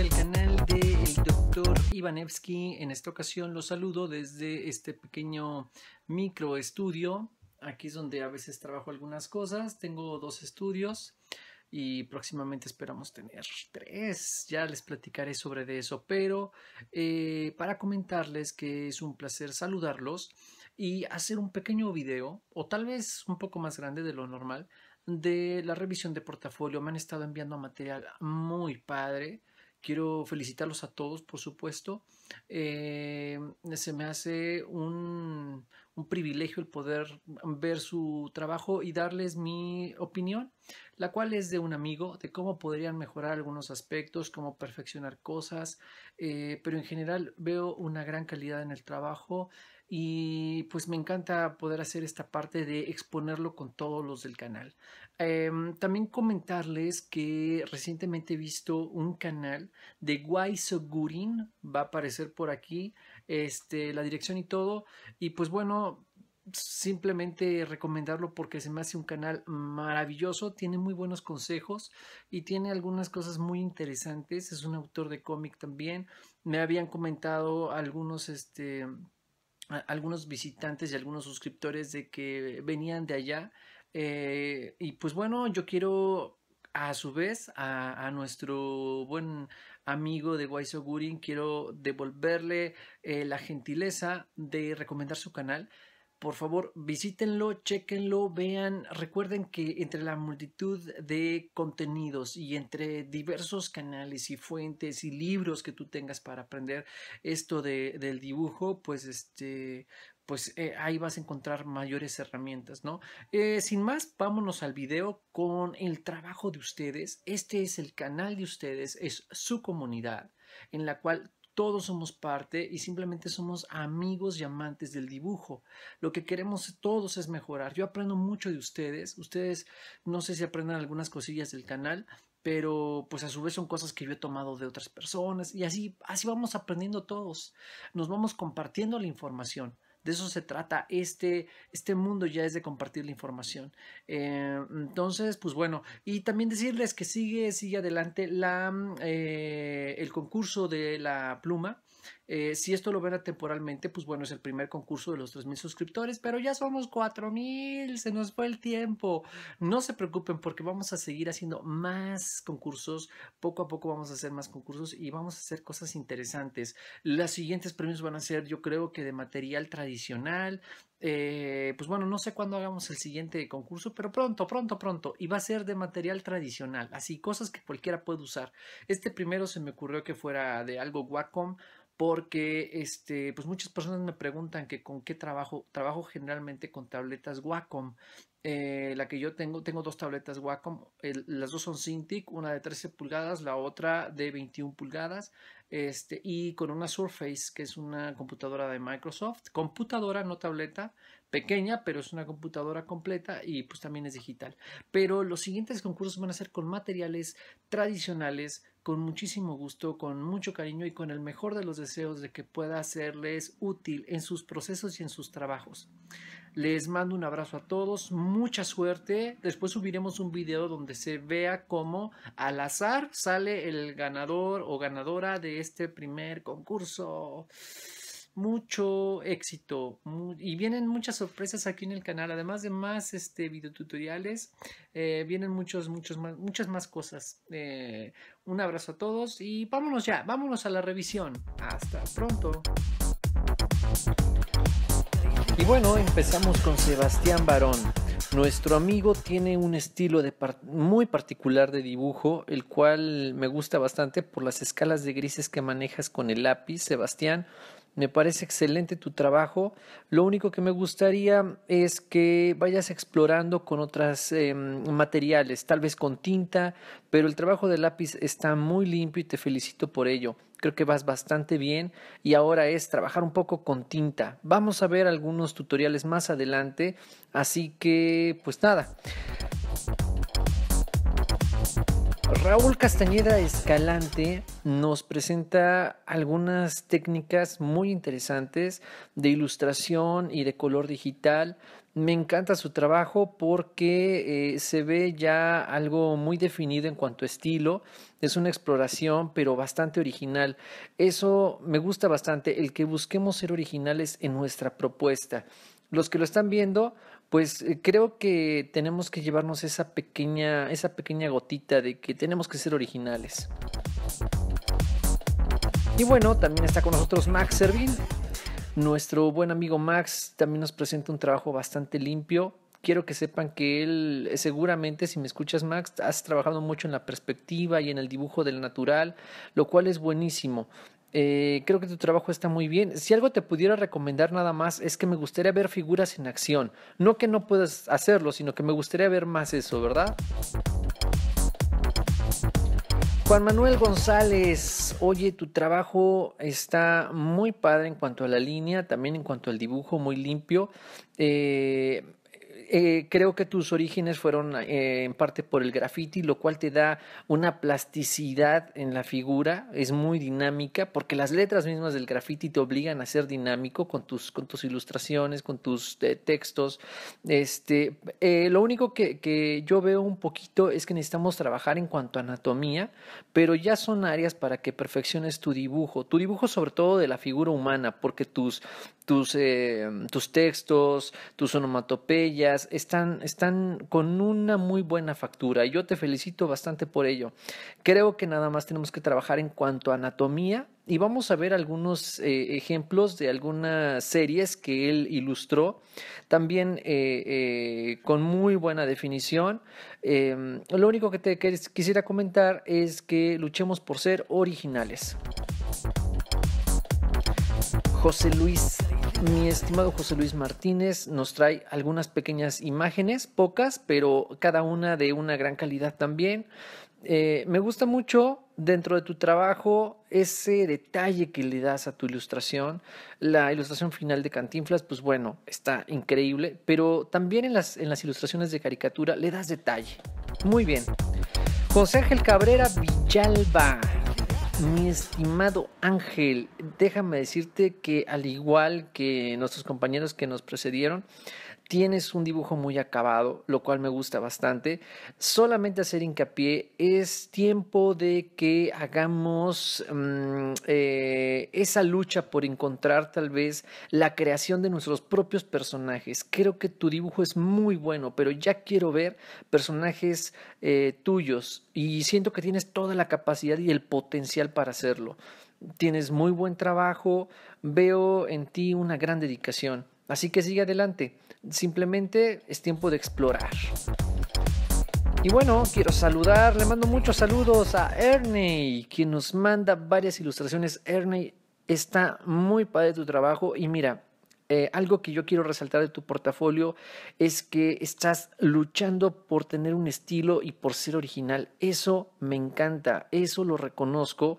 del canal del doctor Ivanevsky. En esta ocasión los saludo desde este pequeño micro estudio. Aquí es donde a veces trabajo algunas cosas. Tengo dos estudios y próximamente esperamos tener tres. Ya les platicaré sobre de eso, pero eh, para comentarles que es un placer saludarlos y hacer un pequeño video o tal vez un poco más grande de lo normal de la revisión de portafolio. Me han estado enviando material muy padre. Quiero felicitarlos a todos, por supuesto. Eh, se me hace un, un, privilegio el poder ver su trabajo y darles mi opinión, la cual es de un amigo, de cómo podrían mejorar algunos aspectos, cómo perfeccionar cosas, eh, pero en general veo una gran calidad en el trabajo y pues me encanta poder hacer esta parte de exponerlo con todos los del canal. Em, también comentarles que recientemente he visto un canal de Guaysogurin, va a aparecer por aquí este, la dirección y todo, y pues bueno, simplemente recomendarlo porque se me hace un canal maravilloso, tiene muy buenos consejos y tiene algunas cosas muy interesantes, es un autor de cómic también, me habían comentado algunos este algunos visitantes y algunos suscriptores de que venían de allá. Eh, y pues bueno, yo quiero a su vez a, nuestro buen amigo de Waiso Gurin, quiero devolverle eh, la gentileza de recomendar su canal. Por favor, visítenlo, chequenlo, vean, recuerden que entre la multitud de contenidos y entre diversos canales y fuentes y libros que tú tengas para aprender esto de, del dibujo, pues este, pues eh, ahí vas a encontrar mayores herramientas, ¿no? Eh, sin más, vámonos al video con el trabajo de ustedes. Este es el canal de ustedes, es su comunidad en la cual todos somos parte y simplemente somos amigos y amantes del dibujo. Lo que queremos todos es mejorar. Yo aprendo mucho de ustedes. Ustedes no sé si aprenden algunas cosillas del canal, pero pues a su vez son cosas que yo he tomado de otras personas y así así vamos aprendiendo todos. Nos vamos compartiendo la información. De eso se trata. Este, este mundo ya es de compartir la información. Eh, entonces, pues bueno, y también decirles que sigue, sigue adelante la, eh, el concurso de la pluma. Eh, si esto lo ven temporalmente, pues bueno, es el primer concurso de los 3.000 suscriptores, pero ya somos 4.000, se nos fue el tiempo. No se preocupen porque vamos a seguir haciendo más concursos, poco a poco vamos a hacer más concursos y vamos a hacer cosas interesantes. Los siguientes premios van a ser, yo creo que de material tradicional, eh, pues bueno, no sé cuándo hagamos el siguiente concurso, pero pronto, pronto, pronto. Y va a ser de material tradicional, así cosas que cualquiera puede usar. Este primero se me ocurrió que fuera de algo Wacom, porque este, pues muchas personas me preguntan que con qué trabajo, trabajo generalmente con tabletas Wacom. Eh, la que yo tengo, tengo dos tabletas Wacom, las dos son Cintiq, una de 13 pulgadas, la otra de 21 pulgadas, este, y con una Surface, que es una computadora de Microsoft, computadora, no tableta, pequeña, pero es una computadora completa y pues también es digital. Pero los siguientes concursos van a ser con materiales tradicionales, con muchísimo gusto, con mucho cariño y con el mejor de los deseos de que pueda serles útil en sus procesos y en sus trabajos. Les mando un abrazo a todos, mucha suerte. Después subiremos un video donde se vea cómo al azar sale el ganador o ganadora de este primer concurso mucho éxito y vienen muchas sorpresas aquí en el canal además de más este videotutoriales eh, vienen muchos muchos más muchas más cosas. Eh, un abrazo a todos y vámonos ya vámonos a la revisión. Hasta pronto. Y bueno empezamos con Sebastián Barón. Nuestro amigo tiene un estilo muy particular de dibujo, el cual me gusta bastante por las escalas de grises que manejas con el lápiz, Sebastián. Me parece excelente tu trabajo. Lo único que me gustaría es que vayas explorando con otros em, materiales, tal vez con tinta, pero el trabajo de lápiz está muy limpio y te felicito por ello. Creo que vas bastante bien y ahora es trabajar un poco con tinta. Vamos a ver algunos tutoriales más adelante, así que pues nada. Raúl Castañeda Escalante nos presenta algunas técnicas muy interesantes de ilustración y de color digital. Me encanta su trabajo porque eh, se ve ya algo muy definido en cuanto a estilo. Es una exploración, pero bastante original. Eso me gusta bastante, el que busquemos ser originales en nuestra propuesta. Los que lo están viendo, pues eh, creo que tenemos que llevarnos esa pequeña, esa pequeña gotita de que tenemos que ser originales. Y bueno, también está con nosotros Max Servin. Nuestro buen amigo Max también nos presenta un trabajo bastante limpio. Quiero que sepan que él, eh, seguramente, si me escuchas Max, has trabajado mucho en la perspectiva y en el dibujo del natural, lo cual es buenísimo. Eh, creo que tu trabajo está muy bien. Si algo te pudiera recomendar nada más es que me gustaría ver figuras en acción. No que no puedas hacerlo, sino que me gustaría ver más eso, ¿verdad? Juan Manuel González, oye, tu trabajo está muy padre en cuanto a la línea, también en cuanto al dibujo, muy limpio. Eh, eh, creo que tus orígenes fueron eh, en parte por el graffiti, lo cual te da una plasticidad en la figura, es muy dinámica, porque las letras mismas del graffiti te obligan a ser dinámico con tus, con tus ilustraciones, con tus eh, textos. Este, lo único que, yo veo un poquito es que necesitamos trabajar en cuanto a anatomía, pero ya son áreas para que perfecciones tu dibujo, tu dibujo sobre todo de la figura humana, porque tus, tus, tus textos, tus onomatopeyas, están, están con una muy buena factura y yo te felicito bastante por ello. Creo que nada más tenemos que trabajar en cuanto a anatomía y vamos a ver algunos eh, ejemplos de algunas series que él ilustró, también eh, eh, con muy buena definición. Em, lo único que te quisiera comentar es que luchemos por ser originales. José Luis mi estimado José Luis Martínez nos trae algunas pequeñas imágenes, pocas, pero cada una de una gran calidad también. Eh, me gusta mucho dentro de tu trabajo ese detalle que le das a tu ilustración. La ilustración final de Cantinflas, pues bueno, está increíble, pero también en las, en las ilustraciones de caricatura le das detalle. Muy bien. José Ángel Cabrera Villalba mi estimado Ángel, déjame decirte que al igual que nuestros compañeros que nos precedieron, tienes un dibujo muy acabado, lo cual me gusta bastante. Solamente hacer hincapié, es tiempo de que hagamos mm, eh, esa lucha por encontrar tal vez la creación de nuestros propios personajes. Creo que tu dibujo es muy bueno, pero ya quiero ver personajes eh, tuyos y siento que tienes toda la capacidad y el potencial para hacerlo. Tienes muy buen trabajo, veo en ti una gran dedicación. Así que sigue adelante. Simplemente es tiempo de explorar. Y bueno, quiero saludar, le mando muchos saludos a Ernie, quien nos manda varias ilustraciones. Ernie, está muy padre tu trabajo y mira, eh, algo que yo quiero resaltar de tu portafolio es que estás luchando por tener un estilo y por ser original. Eso me encanta, eso lo reconozco.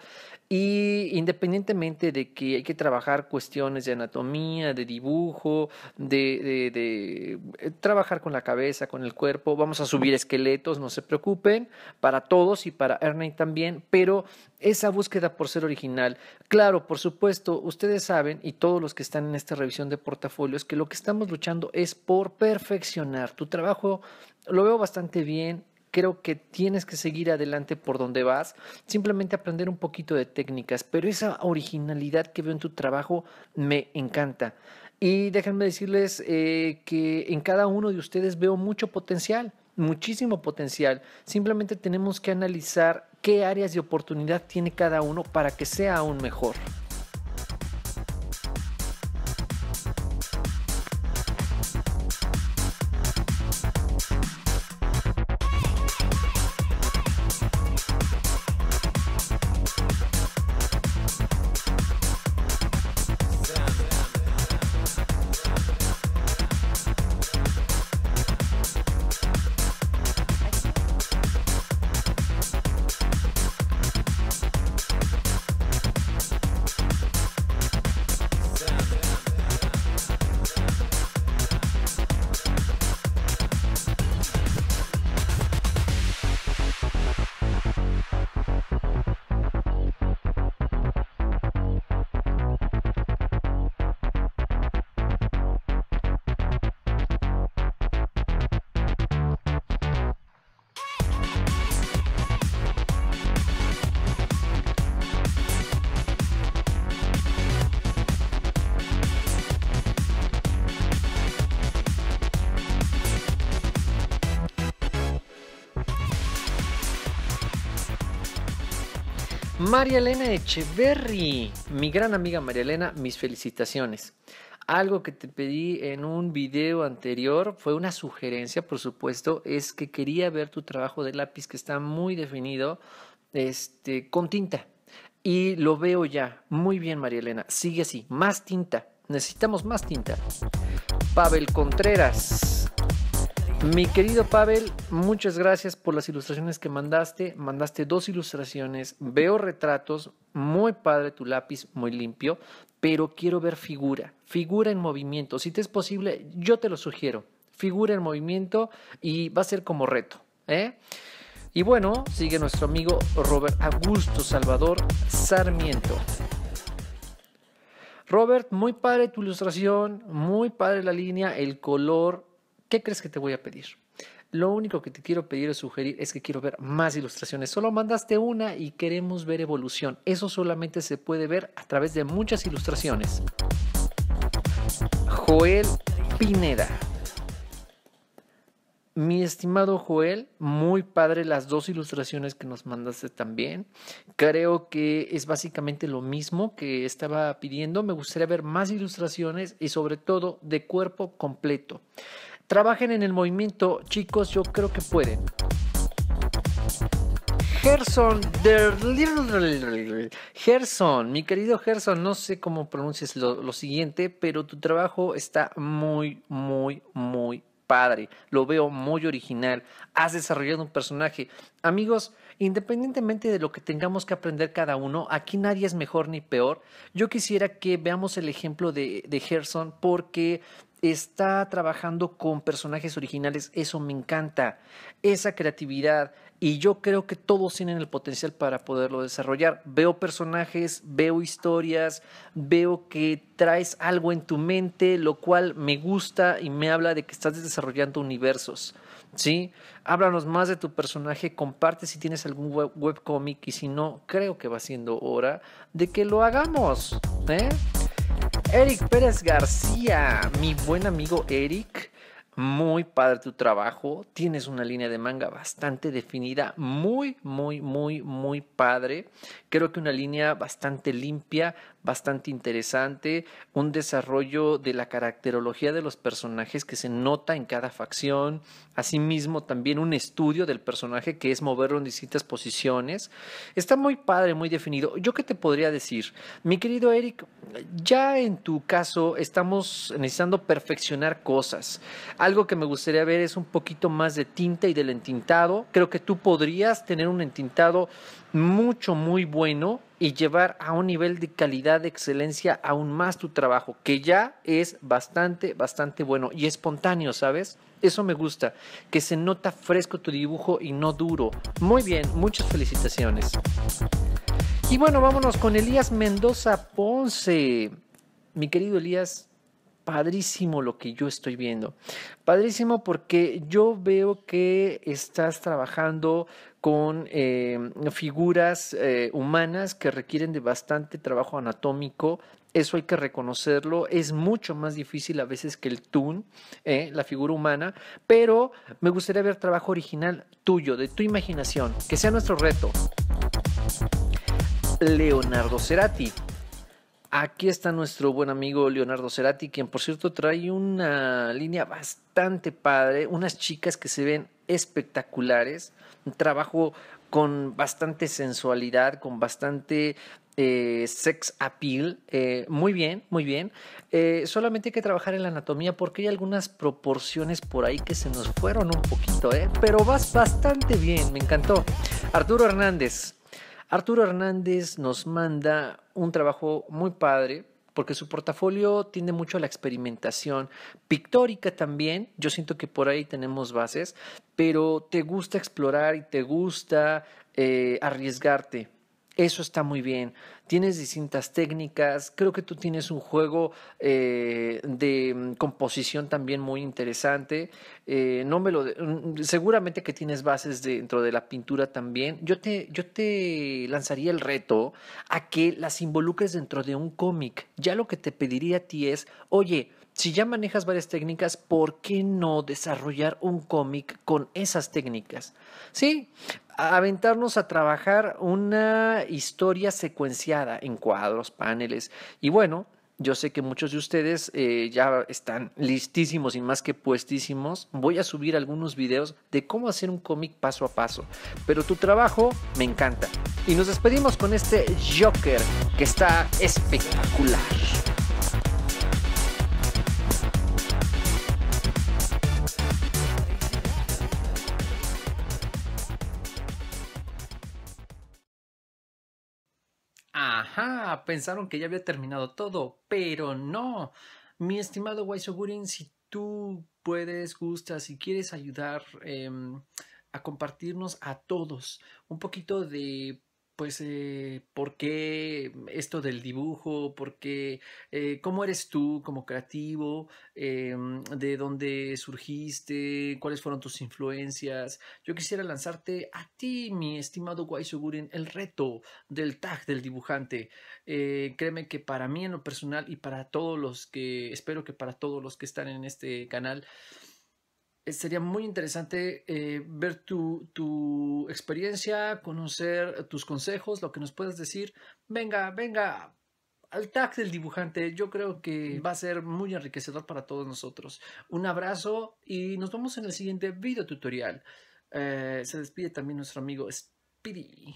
Y independientemente de que hay que trabajar cuestiones de anatomía, de dibujo, de, de, eh, trabajar con la cabeza, con el cuerpo, vamos a subir esqueletos, no se preocupen, para todos y para Ernie también, pero esa búsqueda por ser original. Claro, por supuesto, ustedes saben, y todos los que están en esta revisión de portafolios, que lo que estamos luchando es por perfeccionar. Tu trabajo lo veo bastante bien, creo que tienes que seguir adelante por donde vas, simplemente aprender un poquito de técnicas, pero esa originalidad que veo en tu trabajo me encanta. Y déjenme decirles eh, que en cada uno de ustedes veo mucho potencial, muchísimo potencial. Simplemente tenemos que analizar qué áreas de oportunidad tiene cada uno para que sea aún mejor. María Elena Echeverry, mi gran amiga María Elena, mis felicitaciones. Algo que te pedí en un video anterior fue una sugerencia, por supuesto, es que quería ver tu trabajo de lápiz que está muy definido este, con tinta. Y lo veo ya. Muy bien, María Elena. Sigue así. Más tinta. Necesitamos más tinta. Pavel Contreras. Mi querido Pavel, muchas gracias por las ilustraciones que mandaste. Mandaste dos ilustraciones. Veo retratos. Muy padre tu lápiz, muy limpio. Pero quiero ver figura. Figura en movimiento. Si te es posible, yo te lo sugiero. Figura en movimiento y va a ser como reto. ¿eh? Y bueno, sigue nuestro amigo Robert Augusto Salvador Sarmiento. Robert, muy padre tu ilustración, muy padre la línea, el color. ¿Qué crees que te voy a pedir? Lo único que te quiero pedir o sugerir es que quiero ver más ilustraciones. Solo mandaste una y queremos ver evolución. Eso solamente se puede ver a través de muchas ilustraciones. Joel Pineda. Mi estimado Joel, muy padre las dos ilustraciones que nos mandaste también. Creo que es básicamente lo mismo que estaba pidiendo. Me gustaría ver más ilustraciones y sobre todo de cuerpo completo. Trabajen en el movimiento, chicos, yo creo que pueden. Gerson, Gerson, mi querido Gerson, no sé cómo pronuncias lo, siguiente, pero tu trabajo está muy, muy, muy padre, lo veo muy original, has desarrollado un personaje. Amigos, independientemente de lo que tengamos que aprender cada uno, aquí nadie es mejor ni peor. Yo quisiera que veamos el ejemplo de, de Gerson porque está trabajando con personajes originales, eso me encanta, esa creatividad, y yo creo que todos tienen el potencial para poderlo desarrollar. Veo personajes, veo historias, veo que traes algo en tu mente, lo cual me gusta y me habla de que estás desarrollando universos. ¿Sí? Háblanos más de tu personaje, comparte si tienes algún web, webcomic y si no, creo que va siendo hora de que lo hagamos. ¿eh? Eric Pérez García, mi buen amigo Eric. Muy padre tu trabajo, tienes una línea de manga bastante definida, muy, muy, muy, muy padre. Creo que una línea bastante limpia, bastante interesante, un desarrollo de la caracterología de los personajes que se nota en cada facción, asimismo también un estudio del personaje que es moverlo en distintas posiciones. Está muy padre, muy definido. ¿Yo qué te podría decir? Mi querido Eric, ya en tu caso estamos necesitando perfeccionar cosas. Algo que me gustaría ver es un poquito más de tinta y del entintado. Creo que tú podrías tener un entintado mucho, muy bueno y llevar a un nivel de calidad, de excelencia aún más tu trabajo, que ya es bastante, bastante bueno y espontáneo, ¿sabes? Eso me gusta, que se nota fresco tu dibujo y no duro. Muy bien, muchas felicitaciones. Y bueno, vámonos con Elías Mendoza Ponce. Mi querido Elías, padrísimo lo que yo estoy viendo. Padrísimo porque yo veo que estás trabajando con eh, figuras eh, humanas que requieren de bastante trabajo anatómico. Eso hay que reconocerlo. Es mucho más difícil a veces que el tune, eh, la figura humana, pero me gustaría ver trabajo original tuyo, de tu imaginación, que sea nuestro reto. Leonardo Cerati. Aquí está nuestro buen amigo Leonardo Cerati, quien por cierto trae una línea bastante padre, unas chicas que se ven espectaculares, un trabajo con bastante sensualidad, con bastante eh, sex appeal. Eh, muy bien, muy bien. Eh, solamente hay que trabajar en la anatomía porque hay algunas proporciones por ahí que se nos fueron un poquito, pero vas bastante bien, me encantó. Arturo Hernández, Arturo Hernández nos manda un trabajo muy padre porque su portafolio tiende mucho a la experimentación pictórica también. Yo siento que por ahí tenemos bases, pero te gusta explorar y te gusta eh, arriesgarte. Eso está muy bien. Tienes distintas técnicas. Creo que tú tienes un juego eh, de mm, composición también muy interesante. Eh, no me lo mm, seguramente que tienes bases dentro de la pintura también. Yo te, yo te lanzaría el reto a que las involucres dentro de un cómic. Ya lo que te pediría a ti es, oye, si ya manejas varias técnicas, ¿por qué no desarrollar un cómic con esas técnicas? Sí, aventarnos a trabajar una historia secuenciada en cuadros, paneles y bueno, yo sé que muchos de ustedes eh, ya están listísimos y más que puestísimos. Voy a subir algunos videos de cómo hacer un cómic paso a paso. Pero tu trabajo me encanta. Y nos despedimos con este Joker que está espectacular. Ajá, pensaron que ya había terminado todo, pero no. Mi estimado Waisogurin, si tú puedes, gustas, si quieres ayudar em, a compartirnos a todos un poquito de pues, eh, ¿por qué esto del dibujo? ¿Por qué? Eh, ¿Cómo eres tú como creativo? Em, ¿De dónde surgiste? ¿Cuáles fueron tus influencias? Yo quisiera lanzarte a ti, mi estimado Guaysugurin, el reto del tag del dibujante. Eh, créeme que para mí en lo personal y para todos los que, espero que para todos los que están en este canal, sería muy interesante eh, ver tu, tu, experiencia, conocer tus consejos, lo que nos puedes decir. Venga, venga, al tag del dibujante. Yo creo que va a ser muy enriquecedor para todos nosotros. Un abrazo y nos vemos en el siguiente video tutorial. Eh, se despide también nuestro amigo Speedy.